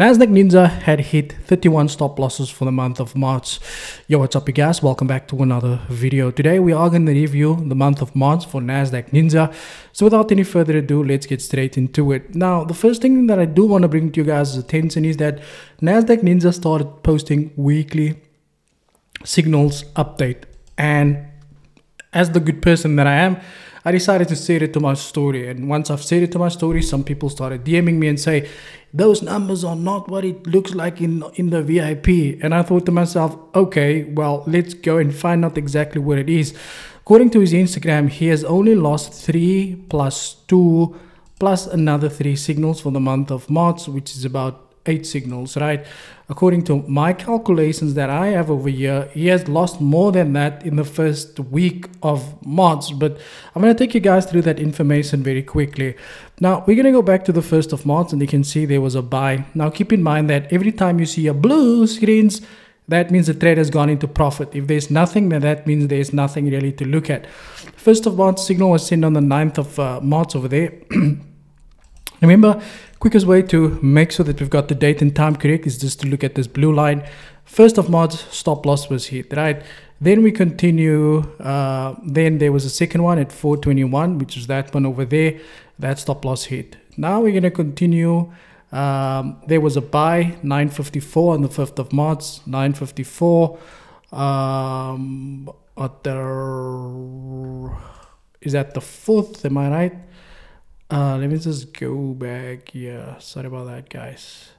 Nasdaq Ninja had hit 31 stop losses for the month of March. Yo, what's up, you guys? Welcome back to another video. Today we are going to review the month of March for Nasdaq Ninja. So without any further ado, let's get straight into it. Now, the first thing that I do want to bring to you guys' attention is that Nasdaq Ninja started posting weekly signals update, and as the good person that I am, I decided to say it to my story. And once I've said it to my story, some people started DMing me and say, those numbers are not what it looks like in in the VIP. And I thought to myself, okay, well, let's go and find out exactly what it is. According to his Instagram, he has only lost three plus two plus another three signals for the month of March, which is about eight signals, right? According to my calculations that I have over here, he has lost more than that in the first week of March. But I'm going to take you guys through that information very quickly. Now, we're going to go back to the 1st of March and you can see there was a buy. Now, keep in mind that every time you see a blue screens, that means the trade has gone into profit. If there's nothing, then that means there's nothing really to look at. First of March signal was sent on the 9th of uh, March over there. Remember, quickest way to make sure that we've got the date and time correct is just to look at this blue line. First of March, stop loss was hit, right? Then we continue. Uh, then there was a second one at 421, which is that one over there. That stop loss hit. Now we're going to continue. Um, there was a buy 954 on the 5th of March, 954. Um, at the, is that the 4th? Am I right? Uh, let me just go back. Yeah, sorry about that, guys.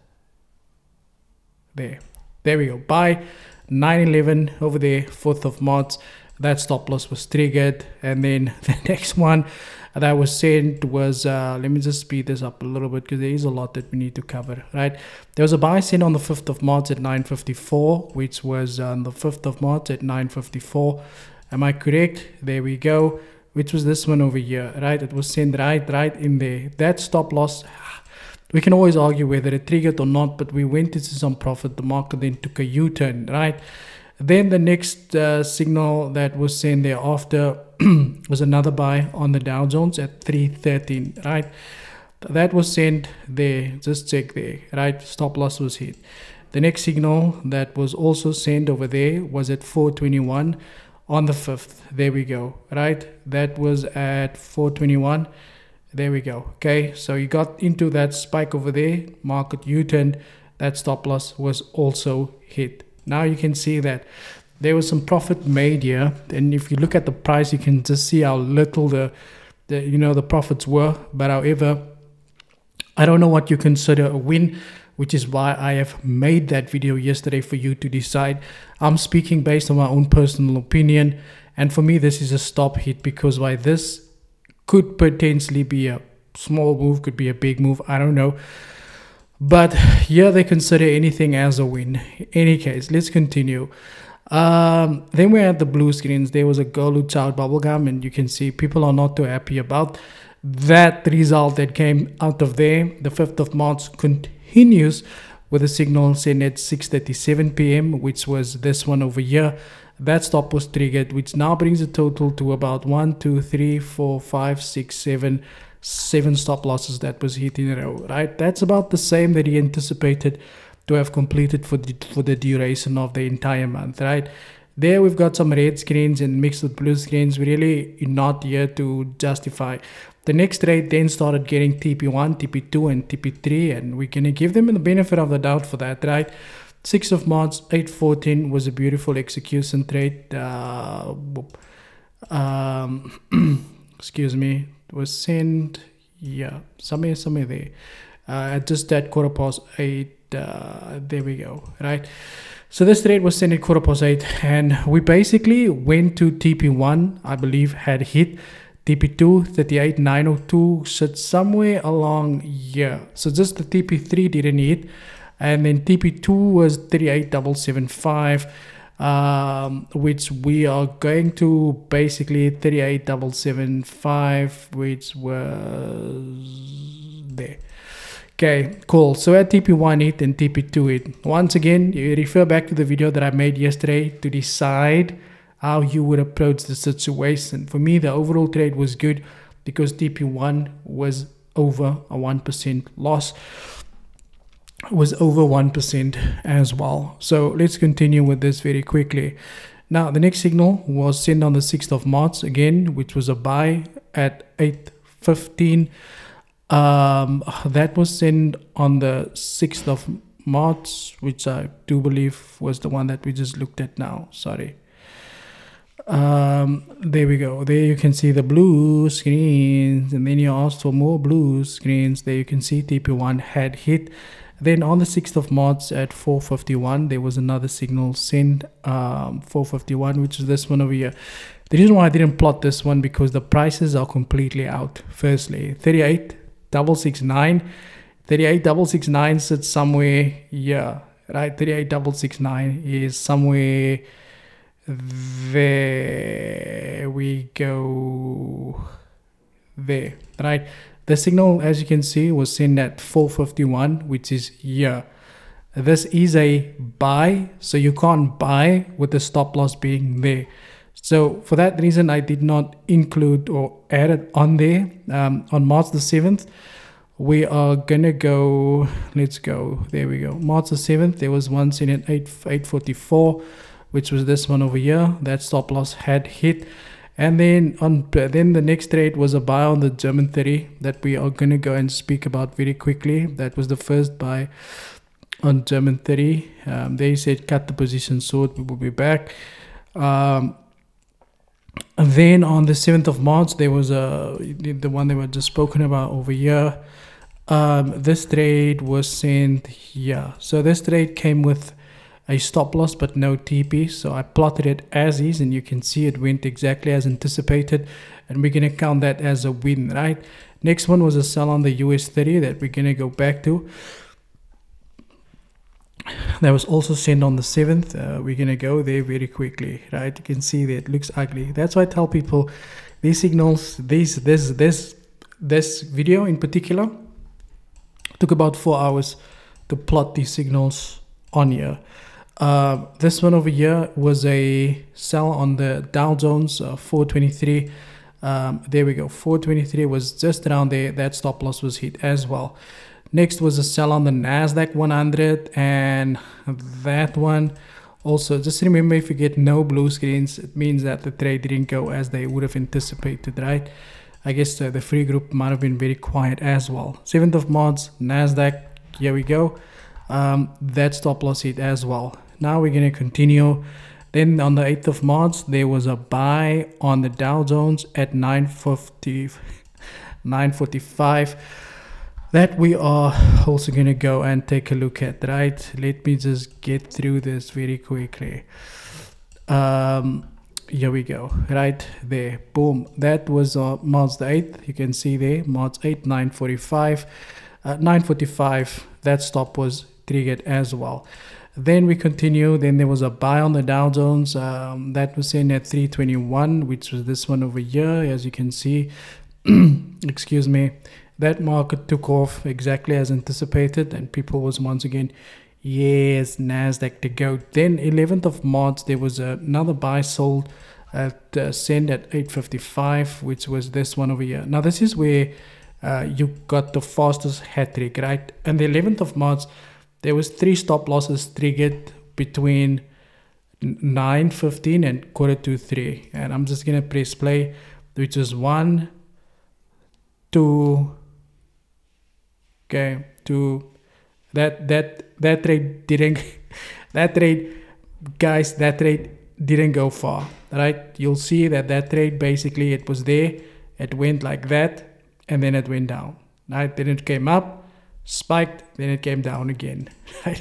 There, there we go. Buy 911 over there, 4th of March. That stop loss was triggered, and then the next one that was sent was uh, let me just speed this up a little bit because there is a lot that we need to cover right there was a buy sent on the 5th of march at 954 which was on the 5th of march at 954 am i correct there we go which was this one over here, right? It was sent right, right in there. That stop loss, we can always argue whether it triggered or not, but we went into some profit. The market then took a U-turn, right? Then the next uh, signal that was sent thereafter was another buy on the Dow Jones at 313, right? That was sent there, just check there, right? Stop loss was hit. The next signal that was also sent over there was at 421 on the 5th there we go right? That was at 421 there we go okay? So you got into that spike over there market u-turn that stop loss was also hit. Now you can see that there was some profit made here and if you look at the price you can just see how little the, the you know the profits were. But however i don't know what you consider a win which is why I have made that video yesterday for you to decide. I'm speaking based on my own personal opinion, and for me, this is a stop hit because why this could potentially be a small move, could be a big move, I don't know. But here they consider anything as a win. In any case, let's continue. Um, then we had the blue screens. There was a girl who chowed bubblegum, and you can see people are not too happy about that result that came out of there. The 5th of March continues with a signal sent at 6.37 p.m., which was this one over here. That stop was triggered, which now brings the total to about 1, 2, 3, 4, 5, 6, 7, 7 stop losses that was hit in a row, right? That's about the same that he anticipated to have completed for the, for the duration of the entire month, right? There we've got some red screens and mixed with blue screens. We Really not here to justify the next trade then started getting TP1, TP2, and TP3, and we're going to give them the benefit of the doubt for that, right? 6th of March, 814 was a beautiful execution trade. Uh, um, excuse me, it was sent, yeah, somewhere, somewhere there. Uh, just that quarter past 8, uh, there we go, right? So this trade was sent at quarter past 8, and we basically went to TP1, I believe, had hit TP2 38902 sits somewhere along here. So just the TP3 didn't hit. And then TP2 was 38775, um, which we are going to basically 38775, which was there. Okay, cool. So at TP1 hit and TP2 hit. Once again, you refer back to the video that I made yesterday to decide how you would approach the situation. For me, the overall trade was good because TP1 was over a 1% loss. was over 1% as well. So let's continue with this very quickly. Now, the next signal was sent on the 6th of March again, which was a buy at 8.15. Um, that was sent on the 6th of March, which I do believe was the one that we just looked at now. Sorry. Um, there we go. There you can see the blue screens, and then you for more blue screens. There you can see TP1 had hit then on the 6th of March at 4.51, there was another signal sent, um, 4.51, which is this one over here. The reason why I didn't plot this one because the prices are completely out. Firstly, 38,669. 38,669 sits somewhere here, right? 38,669 is somewhere there we go there, right? The signal, as you can see, was sent at 451, which is here. This is a buy, so you can't buy with the stop loss being there. So for that reason, I did not include or add it on there. Um, on March the 7th, we are gonna go, let's go, there we go. March the 7th, there was one sent at 8, 844, which was this one over here. That stop loss had hit. And then on then the next trade was a buy on the German 30 that we are going to go and speak about very quickly. That was the first buy on German 30. Um, they said cut the position short. We will be back. Um, then on the 7th of March, there was a the one they were just spoken about over here. Um, this trade was sent here. So this trade came with a stop loss but no TP. So I plotted it as is and you can see it went exactly as anticipated and we're going to count that as a win, right? Next one was a sell on the US 30 that we're going to go back to. That was also sent on the 7th. Uh, we're going to go there very quickly, right? You can see that it looks ugly. That's why I tell people these signals, these, this, this, this video in particular took about four hours to plot these signals on here. Uh, this one over here was a sell on the Dow Jones uh, 423. Um, there we go. 423 was just around there. That stop loss was hit as well. Next was a sell on the Nasdaq 100, and that one also. Just remember, if you get no blue screens, it means that the trade didn't go as they would have anticipated, right? I guess uh, the free group might have been very quiet as well. 7th of March, Nasdaq. Here we go. Um, that stop loss hit as well. Now we're going to continue. Then on the 8th of March, there was a buy on the Dow Jones at 950, 945 that we are also going to go and take a look at, right? Let me just get through this very quickly. Um, here we go, right there, boom. That was uh, March the 8th. You can see there, March 8, 945. Uh, 945, that stop was triggered as well. Then we continue. Then there was a buy on the Dow Jones um, that was in at 321, which was this one over here, as you can see. Excuse me. That market took off exactly as anticipated, and people was once again, yes, Nasdaq to go. Then 11th of March, there was another buy sold at uh, send at 855, which was this one over here. Now this is where uh, you got the fastest hat trick, right? And the 11th of March there was three stop losses triggered between 9.15 and quarter to 3 and i'm just gonna press play which is one two okay two. That that that trade didn't that trade guys that trade didn't go far right? You'll see that that trade basically it was there. It went like that and then it went down right? Then it came up spiked, then it came down again.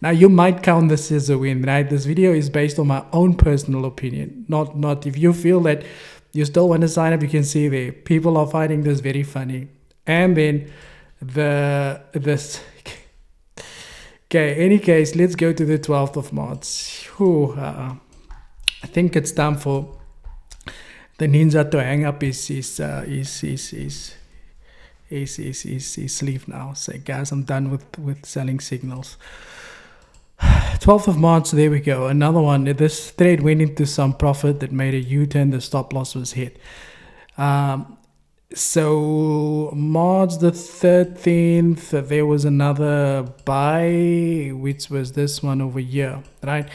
Now you might count this as a win, right? This video is based on my own personal opinion. Not not if you feel that you still want to sign up, you can see there. People are finding this very funny. And then the this Okay, any case, let's go to the 12th of March. Whew, uh, I think it's time for the ninja to hang up his his uh, his, his, his he's, he's, he's, he's leave now. Say, guys, I'm done with, with selling signals. 12th of March, there we go. Another one. This trade went into some profit that made a U-turn. The stop loss was hit. Um, so March the 13th, there was another buy, which was this one over here, right?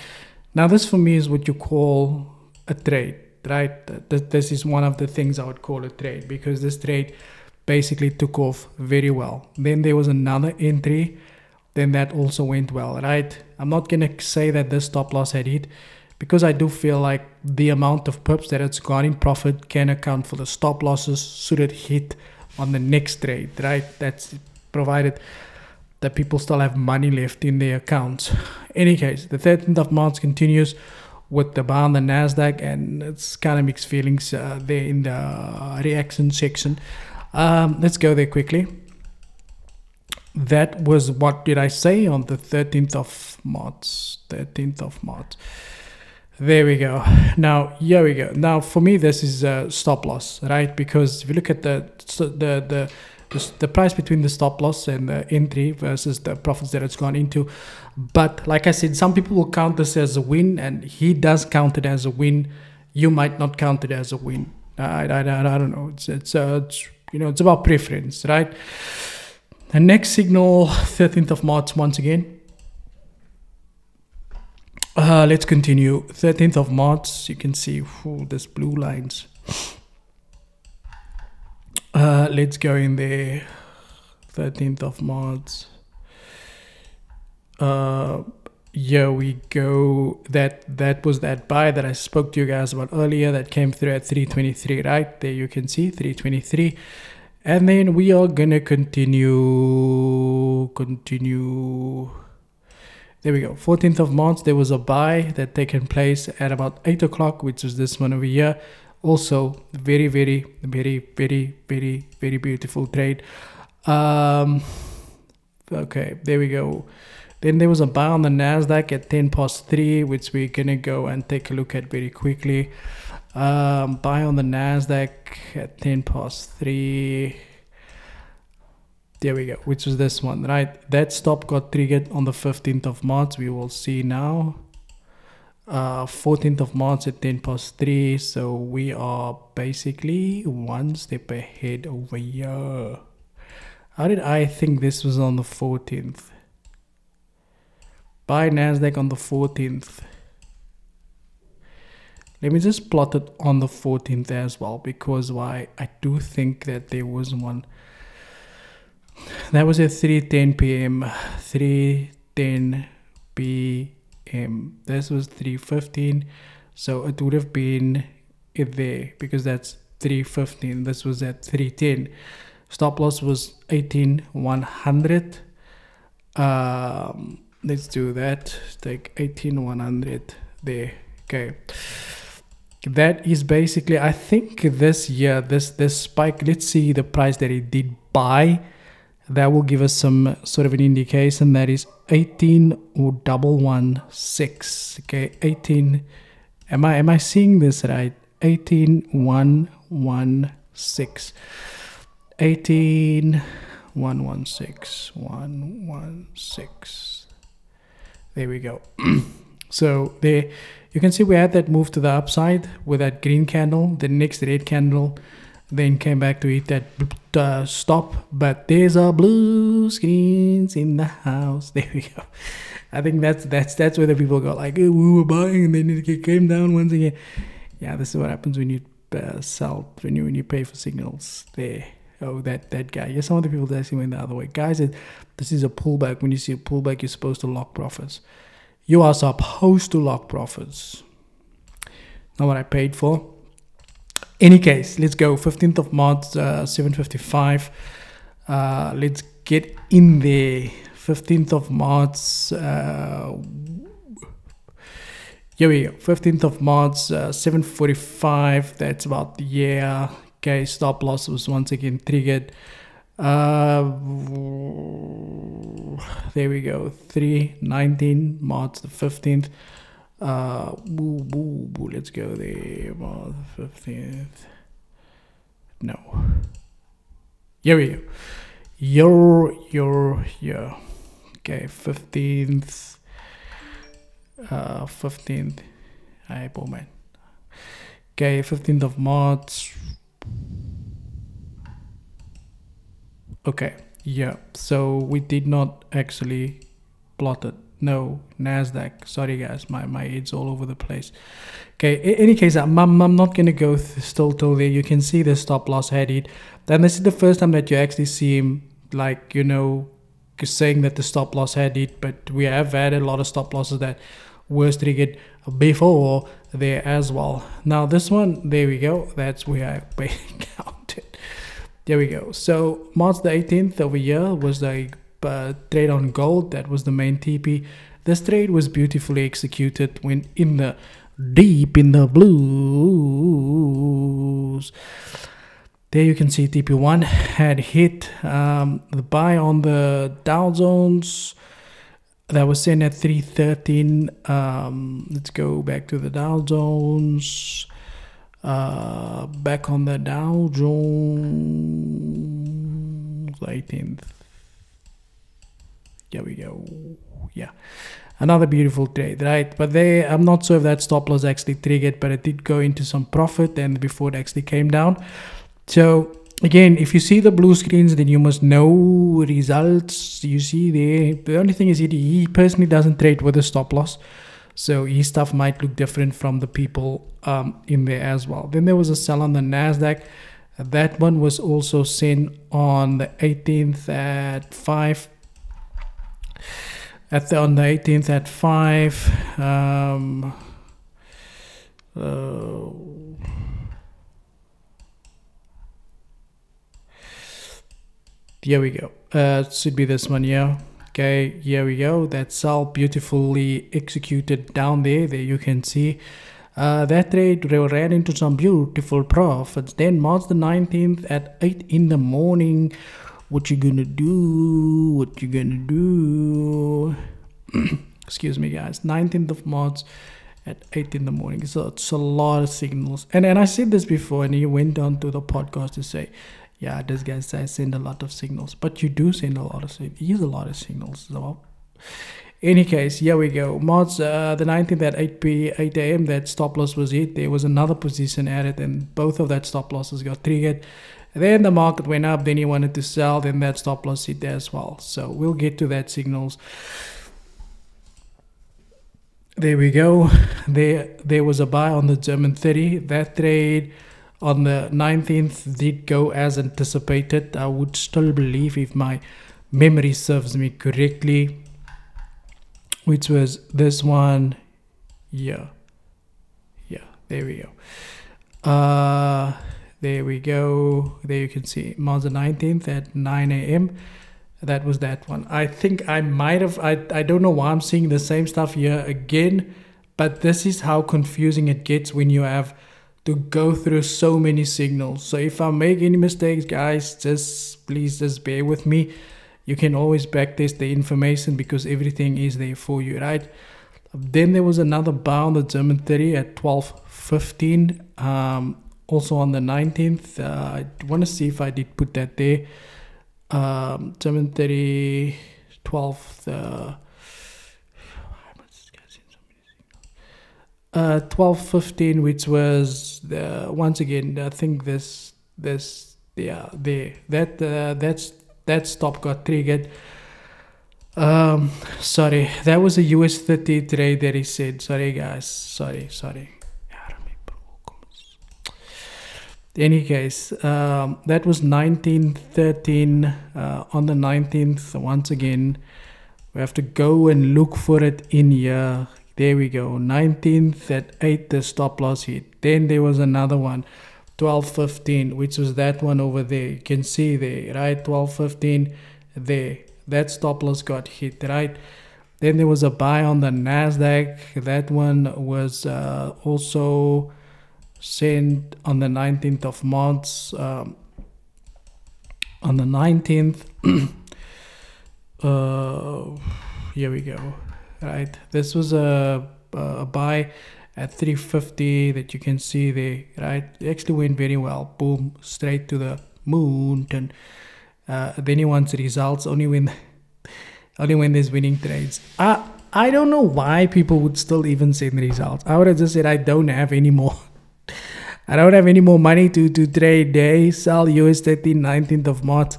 Now, this for me is what you call a trade, right? This is one of the things I would call a trade because this trade basically took off very well. Then there was another entry, then that also went well, right? I'm not gonna say that this stop loss had hit because I do feel like the amount of pips that it's gone in profit can account for the stop losses should it hit on the next trade, right? That's provided that people still have money left in their accounts. Any case, the 13th of March continues with the buy on the Nasdaq, and it's kind of mixed feelings uh, there in the reaction section. Um, let's go there quickly. That was what did I say on the 13th of March? 13th of March. There we go. Now, here we go. Now, for me, this is a stop loss, right? Because if you look at the the the the, price between the stop loss and the entry versus the profits that it's gone into. But like I said, some people will count this as a win, and he does count it as a win. You might not count it as a win. I, I, I, I don't know. It's it's, uh, it's you know, it's about preference, right? The next signal, 13th of March, once again. Uh, let's continue. 13th of March, you can see ooh, this blue lines. Uh, let's go in there. 13th of March. Uh, here we go. That that was that buy that I spoke to you guys about earlier that came through at 323, right? There you can see 323. And then we are gonna continue continue. There we go. 14th of March, there was a buy that taken place at about 8 o'clock, which is this one over here. Also, very, very, very, very, very, very beautiful trade. Um, okay, there we go. Then there was a buy on the Nasdaq at 10 past 3, which we're gonna go and take a look at very quickly. Um, buy on the Nasdaq at 10 past 3. There we go, which was this one, right? That stop got triggered on the 15th of March. We will see now. Uh, 14th of March at 10 past 3. So we are basically one step ahead over here. How did I think this was on the 14th? Buy Nasdaq on the 14th. Let me just plot it on the 14th as well because why I do think that there was one that was at 3:10 p.m. 3:10 p.m. This was 3:15, so it would have been it there because that's 3:15. This was at 3:10. Stop loss was 18,100. Um, let's do that. Take 18100 there okay. That is basically i think this year this this spike let's see the price that it did buy. That will give us some sort of an indication that is 18 or double one six okay. 18 am i am i seeing this right? 18 1 1 6 18 116 116 there we go. so there, you can see we had that move to the upside with that green candle. The next red candle then came back to hit that uh, stop. But there's a blue screens in the house. There we go. I think that's that's that's where the people go like oh, we were buying and then it came down once again. Yeah, this is what happens when you uh, sell when you when you pay for signals. There oh that that guy yeah some of the people actually went the other way guys this is a pullback. When you see a pullback you're supposed to lock profits. You are supposed to lock profits. Not what i paid for. Any case let's go. 15th of march uh, 755 uh, let's get in there. 15th of march uh, here we go. 15th of march uh, 745 that's about the year. Okay, stop loss was once again triggered. Uh, there we go. 319 March the 15th. Uh, boo, boo, boo. Let's go there. March the 15th. No. Here we go. Your, your, your. Okay, 15th. Uh, 15th. Hi, man. Okay, 15th of March Okay, yeah. So we did not actually plot it. No, Nasdaq. Sorry, guys, my my head's all over the place. Okay. In any case, I'm I'm not gonna go th- still till there. You can see the stop loss had it. Then this is the first time that you actually see him, like you know, saying that the stop loss had it. But we have had a lot of stop losses that was triggered before there as well. Now this one, there we go. That's where I counted. There we go. So March the 18th of over here was the uh, trade on gold. That was the main TP. This trade was beautifully executed when in the deep in the blues. There you can see TP1 had hit um, the buy on the Dow Jones that was in at 313 um, let's go back to the dow jones uh, back on the dow jones 18th there we go. Yeah. Another beautiful trade right? But they i'm not sure if that stop loss actually triggered but it did go into some profit and before it actually came down. So again if you see the blue screens then you must know results. You see there the only thing is he, he personally doesn't trade with a stop loss so his stuff might look different from the people um, in there as well. Then there was a sell on the nasdaq. That one was also seen on the 18th at 5 at the, on the 18th at 5 um, uh, here we go. Uh should be this one yeah okay here we go. That's all beautifully executed down there there you can see. Uh, that trade ran into some beautiful profits. Then march the 19th at 8 in the morning. What you gonna do? What you gonna do? Excuse me guys. 19th of march at 8 in the morning. So it's a lot of signals. And and i said this before and he went on to the podcast to say yeah, this guy says send a lot of signals, but you do send a lot of. Use a lot of signals. So, any case, here we go. Mods, uh, the 19th at 8 p 8 a.m. That stop loss was hit. There was another position added, and both of that stop losses got triggered. Then the market went up. Then he wanted to sell. Then that stop loss hit there as well. So we'll get to that signals. There we go. There there was a buy on the German 30. That trade on the 19th did go as anticipated. I would still believe if my memory serves me correctly, which was this one. Yeah. Yeah, there we go. Uh, there we go. There you can see March the 19th at 9 a.m. That was that one. I think I might have, I, I don't know why I'm seeing the same stuff here again, but this is how confusing it gets when you have to go through so many signals. So if I make any mistakes, guys, just please just bear with me. You can always backtest the information because everything is there for you, right? Then there was another bound, the German 30 at 12.15. Um, also on the 19th, uh, I want to see if I did put that there. Um, German 30, 12th, uh, uh 1215 which was the, once again i think this this yeah there. That uh, that's that stop got triggered. Um sorry. That was a us 30 trade that he said. Sorry guys. Sorry sorry. Any case um, that was 1913 uh, on the 19th once again we have to go and look for it in here there we go. 19th at 8, the stop loss hit. Then there was another one, 12.15, which was that one over there. You can see there, right? 12.15 there. That stop loss got hit, right? Then there was a buy on the NASDAQ. That one was uh, also sent on the 19th of March. Um, on the 19th, uh, here we go right. This was a, a buy at 350 that you can see there right? Actually went very well. Boom straight to the moon and uh, then he wants results only when only when there's winning trades. I i don't know why people would still even send results. I would have just said i don't have any more. I don't have any more money to to trade. Day sell us 13 19th of march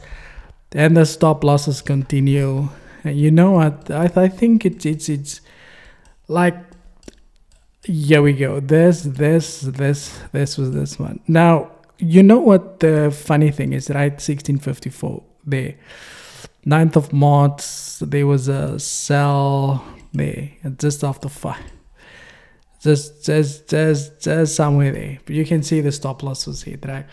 and the stop losses continue you know what? I, I think it's it's it's like here we go. This this this this was this one. Now you know what the funny thing is right? 1654 there 9th of march there was a sell there just after five. Just just just just somewhere there. But you can see the stop loss was right?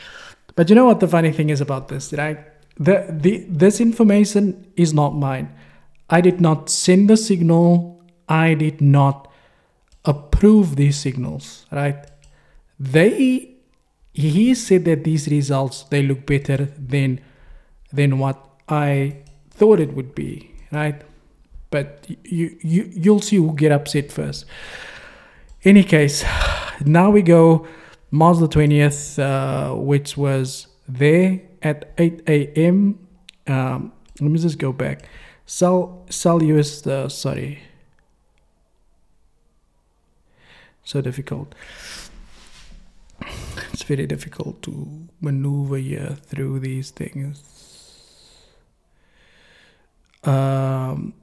But you know what the funny thing is about this right? The the this information is not mine i did not send the signal i did not approve these signals right they he said that these results they look better than than what i thought it would be right but you you you'll see who get upset first any case, now we go March the 20th, uh, which was there at 8 a.m. Um, let me just go back. Sell, sell US, the sorry. So difficult. It's very difficult to maneuver here through these things. Um,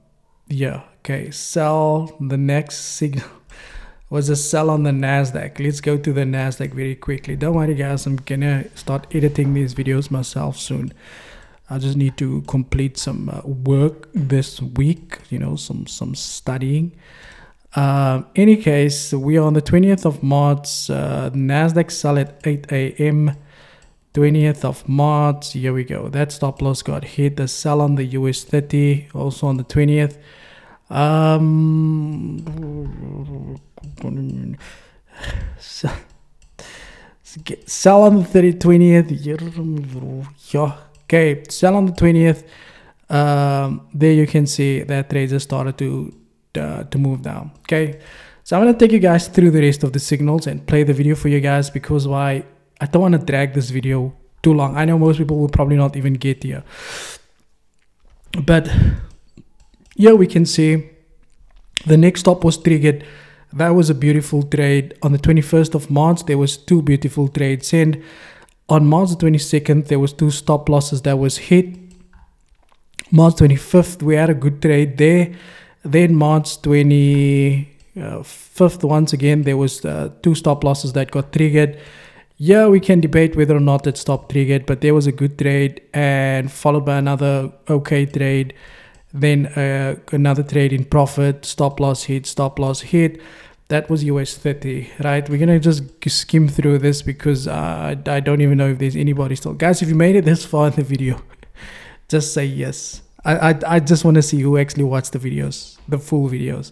yeah, okay. Sell the next signal was a sell on the Nasdaq. Let's go to the Nasdaq very quickly. Don't worry, guys. I'm gonna start editing these videos myself soon. I just need to complete some uh, work this week. You know, some some studying. Uh, any case, we are on the 20th of March. Uh, Nasdaq sell at 8 a.m. 20th of March. Here we go. That stop loss got hit. The sell on the US 30 also on the 20th. Um, sell on the 30, 20th. Yeah. Okay, sell on the 20th. Um, there you can see that trade just started to uh, to move down. Okay, so I'm gonna take you guys through the rest of the signals and play the video for you guys because why I don't want to drag this video too long. I know most people will probably not even get here, but here we can see the next stop was triggered that was a beautiful trade on the 21st of march there was two beautiful trades and on march the 22nd there was two stop losses that was hit. March 25th we had a good trade there. Then march 25th once again there was uh, two stop losses that got triggered. Yeah we can debate whether or not it stopped triggered but there was a good trade and followed by another okay trade. Then uh, another trade in profit, stop loss hit, stop loss hit. That was US 30, right? We're gonna just skim through this because uh, I don't even know if there's anybody still. Guys, if you made it this far in the video, just say yes. I, I, I just want to see who actually watched the videos, the full videos.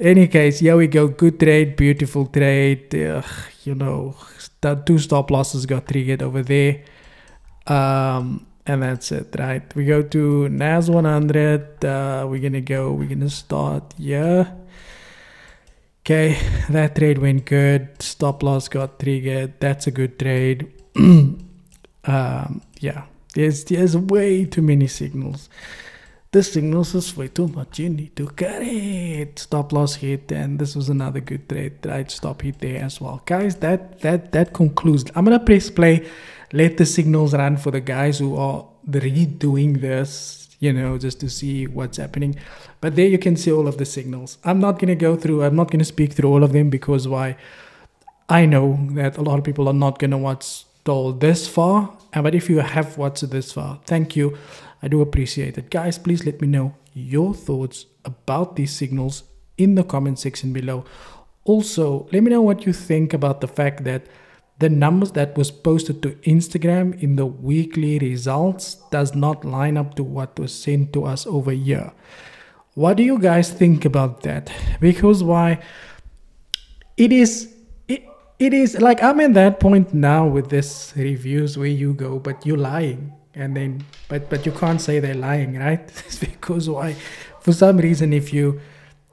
Any case, here we go. Good trade, beautiful trade. Ugh, you know, two stop losses got triggered over there. Um, and that's it right we go to nas 100 uh, we're gonna go we're gonna start yeah okay that trade went good. Stop loss got triggered. That's a good trade. Um, yeah. There's there's way too many signals. The signals is way too much. You need to cut it. Stop loss hit and this was another good trade. Right stop hit there as well. Guys that that that concludes. I'm gonna press play. Let the signals run for the guys who are redoing this, you know, just to see what's happening. But there you can see all of the signals. I'm not going to go through, I'm not going to speak through all of them because why? I know that a lot of people are not going to watch told this far. But if you have watched this far, thank you. I do appreciate it. Guys, please let me know your thoughts about these signals in the comment section below. Also, let me know what you think about the fact that the numbers that was posted to Instagram in the weekly results does not line up to what was sent to us over here. What do you guys think about that? Because why it is it, it is like I'm at that point now with this reviews where you go, but you're lying. And then but but you can't say they're lying, right? because why for some reason if you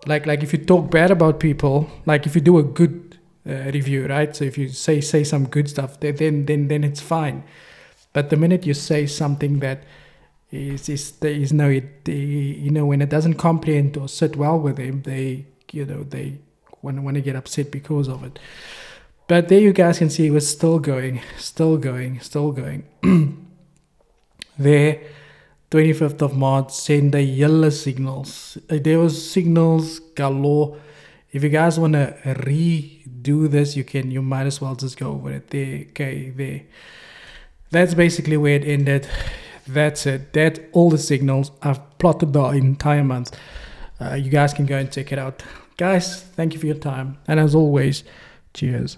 like like if you talk bad about people, like if you do a good uh, review, right? So if you say say some good stuff, then then then it's fine. But the minute you say something that is is there is no it you know when it doesn't comprehend or sit well with them, they you know they want want to get upset because of it. But there you guys can see it was still going, still going, still going. there, 25th of March send the yellow signals. There was signals galore. If you guys want to redo this, you can. You might as well just go over it. There, okay, there. That's basically where it ended. That's it. That's all the signals. I've plotted the entire month. Uh, you guys can go and check it out. Guys, thank you for your time. And as always, cheers.